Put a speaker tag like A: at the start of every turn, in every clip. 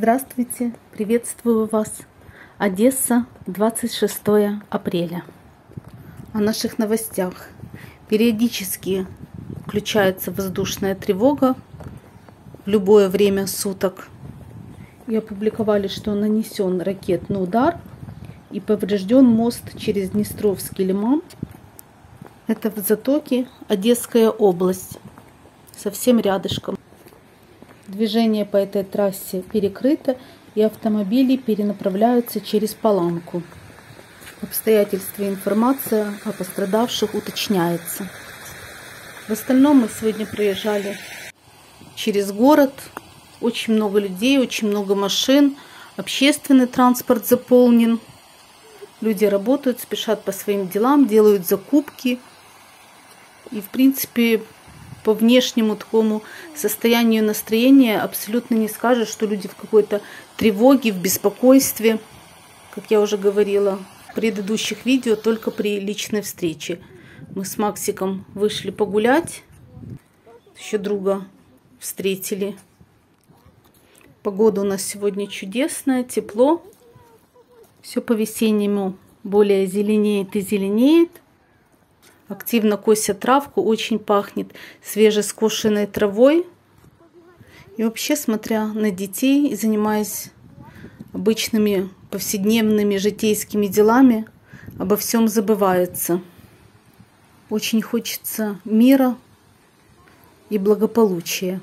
A: Здравствуйте, приветствую вас. Одесса, 26 апреля. О наших новостях. Периодически включается воздушная тревога в любое время суток. И опубликовали, что нанесен ракетный удар и поврежден мост через Днестровский лиман. Это в затоке Одесская область, совсем рядышком. Движение по этой трассе перекрыто, и автомобили перенаправляются через Паланку. Обстоятельства и информация о пострадавших уточняется. В остальном мы сегодня проезжали через город. Очень много людей, очень много машин. Общественный транспорт заполнен. Люди работают, спешат по своим делам, делают закупки. И, в принципе, по внешнему такому состоянию настроения абсолютно не скажешь, что люди в какой-то тревоге, в беспокойстве, как я уже говорила в предыдущих видео, только при личной встрече. Мы с Максиком вышли погулять, еще друга встретили. Погода у нас сегодня чудесная, тепло. Все по-весеннему более зеленеет и зеленеет активно косят травку, очень пахнет свежескошенной травой. И вообще, смотря на детей и занимаясь обычными повседневными житейскими делами, обо всем забывается. Очень хочется мира и благополучия.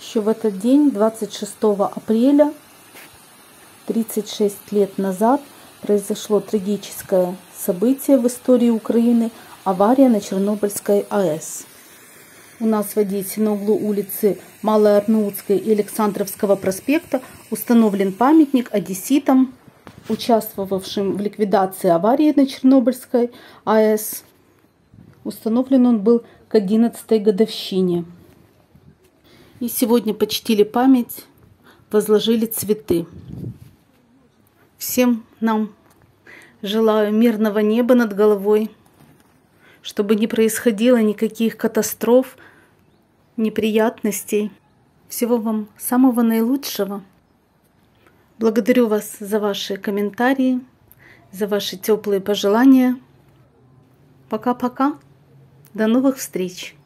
A: Еще в этот день, 26 апреля, 36 лет назад, произошло трагическое событие в истории Украины – Авария на Чернобыльской АЭС. У нас в Одессе на углу улицы Малой Арнаутской и Александровского проспекта установлен памятник одесситам, участвовавшим в ликвидации аварии на Чернобыльской АЭС. Установлен он был к 11 годовщине. И сегодня почтили память, возложили цветы. Всем нам желаю мирного неба над головой, чтобы не происходило никаких катастроф, неприятностей. Всего вам самого наилучшего. Благодарю вас за ваши комментарии, за ваши теплые пожелания. Пока-пока. До новых встреч.